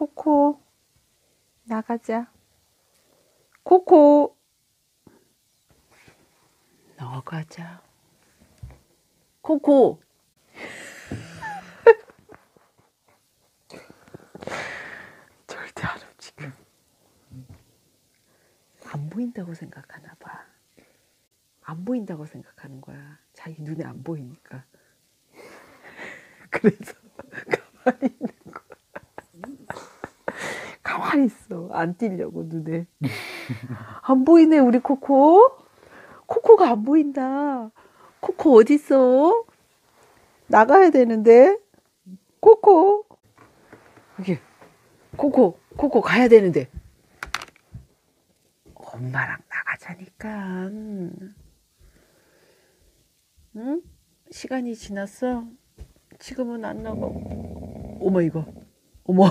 코코 나가자. 코코 나가자. 코코 절대 안 움직여. 안 보인다고 생각하나 봐. 안 보인다고 생각하는 거야. 자기 눈에 안 보이니까. 그래서 가만히 있는. 가만히 있어. 안 뛰려고 눈에. 안 보이네 우리 코코. 코코가 안 보인다. 코코 어디 있어? 나가야 되는데. 코코. 여기. 코코. 코코 가야 되는데. 엄마랑 나가자니까. 응? 시간이 지났어? 지금은 안 나가. 어머 이거. 어머.